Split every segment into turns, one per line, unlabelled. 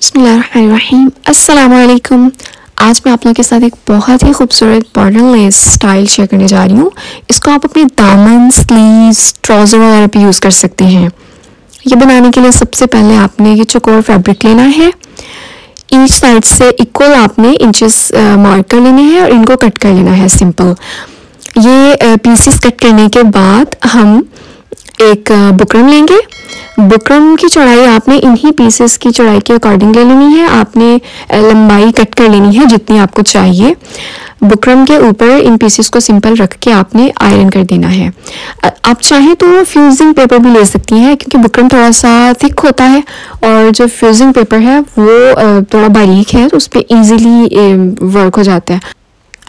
बसमीम असलकुम आज मैं आप लोगों के साथ एक बहुत ही खूबसूरत बॉर्डर लेस स्टाइल शेयर करने जा रही हूँ। इसको आप अपने दामन स्लीव्स ट्राउज़र वगैरह पे यूज़ कर सकते हैं। ये बनाने के लिए सबसे पहले आपने ये चकोर फैब्रिक लेना है। ईच साइड से इक्वल आपने इंचेस मार्क कर लेने हैं और इनको कट कर लेना है सिंपल ये पीसेस कट करने के बाद हम एक बुकरम लेंगे। बुकरम की चौड़ाई आपने इन्हीं पीसेस की चौड़ाई के अकॉर्डिंग ले लेनी है। आपने लंबाई कट कर लेनी है जितनी आपको चाहिए। बुकरम के ऊपर इन पीसेस को सिंपल रख के आपने आयरन कर देना है। आप चाहें तो फ्यूजिंग पेपर भी ले सकती हैं, क्योंकि बुकरम थोड़ा सा थिक होता है और जो फ्यूजिंग पेपर है वो थोड़ा बारीक है तो उस पर ईज़िली वर्क हो जाता है।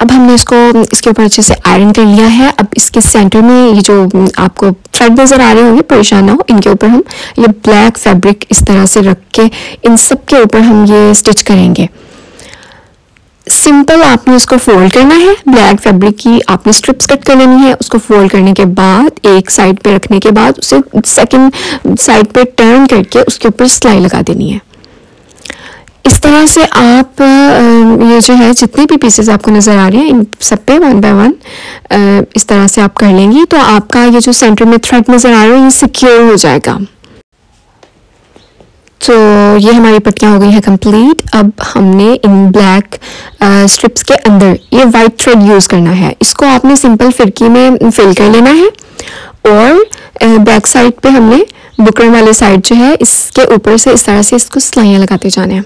अब हमने इसको, इसके ऊपर अच्छे से आयरन कर लिया है। अब इसके सेंटर में ये जो, आपको थ्रेड नज़र आ रहे होंगे, परेशान ना हो, इनके ऊपर हम ये ब्लैक फैब्रिक इस तरह से रख के इन सब के ऊपर हम ये स्टिच करेंगे। सिंपल आपने उसको फोल्ड करना है। ब्लैक फैब्रिक की आपने स्ट्रिप्स कट कर लेनी है। उसको फोल्ड करने के बाद, एक साइड पे रखने के बाद, उसे सेकंड साइड पे टर्न करके उसके ऊपर सिलाई लगा देनी है। इस तरह से आप ये जो है, जितने भी पीसेस आपको नज़र आ रहे हैं, इन सब पे वन बाय वन इस तरह से आप कर लेंगी तो आपका ये जो सेंटर में थ्रेड नज़र आ रहा है, ये सिक्योर हो जाएगा। तो ये हमारी पट्टियाँ हो गई हैं कंप्लीट अब हमने इन ब्लैक स्ट्रिप्स के अंदर ये वाइट थ्रेड यूज़ करना है। इसको आपने सिंपल फिरकी में फिल कर लेना है। और बैक साइड पे हमने बुकरम वाले साइड जो है, इसके ऊपर से इस तरह से इसको सिलाइयाँ लगाते जाने हैं।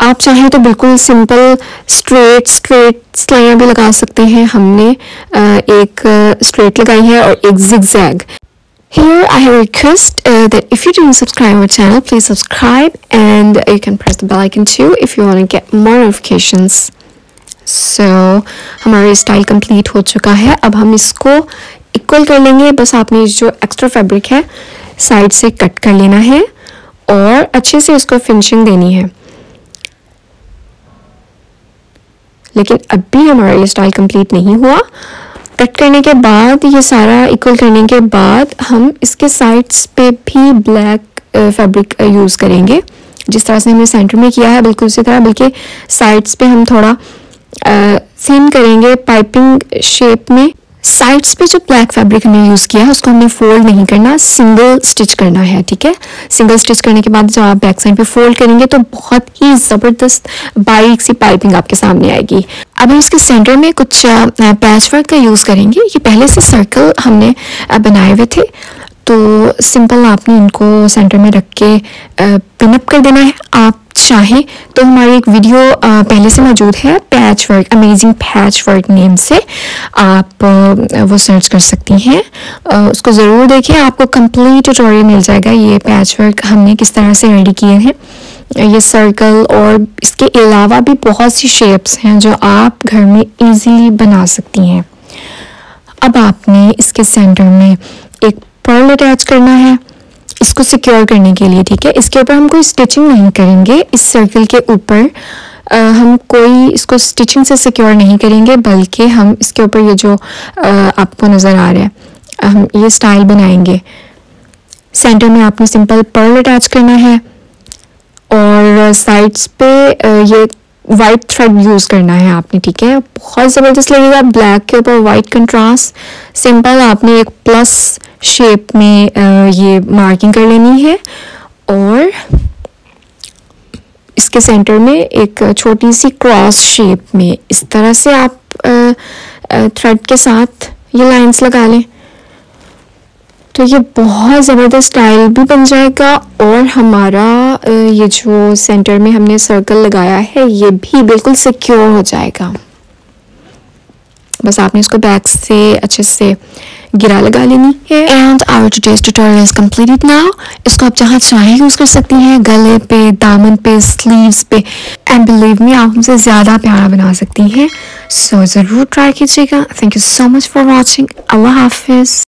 आप चाहें तो बिल्कुल सिंपल स्ट्रेट स्ट्रेट सिलाइयाँ भी लगा सकते हैं हमने एक स्ट्रेट लगाई है और एक जिग Here I request uh, that if you didn't subscribe our channel, please subscribe and you can press the bell icon too if you want to get more notifications. So हमारा स्टाइल कंप्लीट हो चुका है अब हम इसको equal कर लेंगे बस आपने जो एक्स्ट्रा फैब्रिक है साइड से कट कर लेना है और अच्छे से इसको फिनिशिंग देनी है लेकिन अभी हमारा ये स्टाइल कंप्लीट नहीं हुआ। कट करने के बाद, ये सारा इक्वल करने के बाद हम इसके साइड्स पे भी ब्लैक फैब्रिक यूज़ करेंगे। जिस तरह से हमने सेंटर में किया है, बिल्कुल उसी तरह, बल्कि साइड्स पे हम थोड़ा सेम करेंगे पाइपिंग शेप में। साइड्स पे जो ब्लैक फैब्रिक हमने यूज़ किया है, उसको हमने फोल्ड नहीं करना सिंगल स्टिच करना है, ठीक है? सिंगल स्टिच करने के बाद जब आप बैक साइड पे फोल्ड करेंगे तो बहुत ही ज़बरदस्त बारीक सी पाइपिंग आपके सामने आएगी। अब हम इसके सेंटर में कुछ पैच वर्क का यूज़ करेंगे। ये पहले से सर्कल हमने बनाए हुए थे। तो सिंपल आपने इनको सेंटर में रख के पिनअप कर देना है। आप चाहें तो हमारी एक वीडियो पहले से मौजूद है patch work amazing patch work name से। आप वो सर्च कर सकती हैं। उसको ज़रूर देखें, आपको कंप्लीट ट्यूटोरियल मिल जाएगा। ये पैच वर्क हमने किस तरह से रेडी किए हैं। ये सर्कल और इसके अलावा भी बहुत सी शेप्स हैं जो आप घर में इजीली बना सकती हैं। अब आपने इसके सेंटर में एक पर्ल अटैच करना है। इसको सिक्योर करने के लिए ठीक है? इसके ऊपर हम कोई स्टिचिंग नहीं करेंगे। इस सर्कल के ऊपर हम कोई इसको स्टिचिंग से सिक्योर नहीं करेंगे बल्कि हम इसके ऊपर ये जो आ, आपको नज़र आ रहा है हम ये स्टाइल बनाएँगे। सेंटर में आपने सिंपल पर्ल अटैच करना है। और साइड्स पे ये वाइट थ्रेड यूज़ करना है आपने ठीक है? बहुत ज़बरदस्त लगेगा ब्लैक के ऊपर वाइट कंट्रास्ट सिंपल आपने एक प्लस शेप में ये मार्किंग कर लेनी है और इसके सेंटर में एक छोटी सी क्रॉस शेप में इस तरह से आप थ्रेड के साथ ये लाइंस लगा लें। तो ये बहुत ज़बरदस्त स्टाइल भी बन जाएगा और हमारा ये जो सेंटर में हमने सर्कल लगाया है, ये भी बिल्कुल सिक्योर हो जाएगा। बस आपने इसको बैक से अच्छे से गिरा लगा लेनी है। And our today's tutorial is completed now इसको आप जहाँ चाहे यूज़ कर सकती हैं गले पे दामन पे स्लीव्स पे। एंड बिलीव मी आप हमसे ज़्यादा प्यारा बना सकती हैं। सो so, ज़रूर ट्राई कीजिएगा। Thank you so much for watching अल्लाह हाफिज़।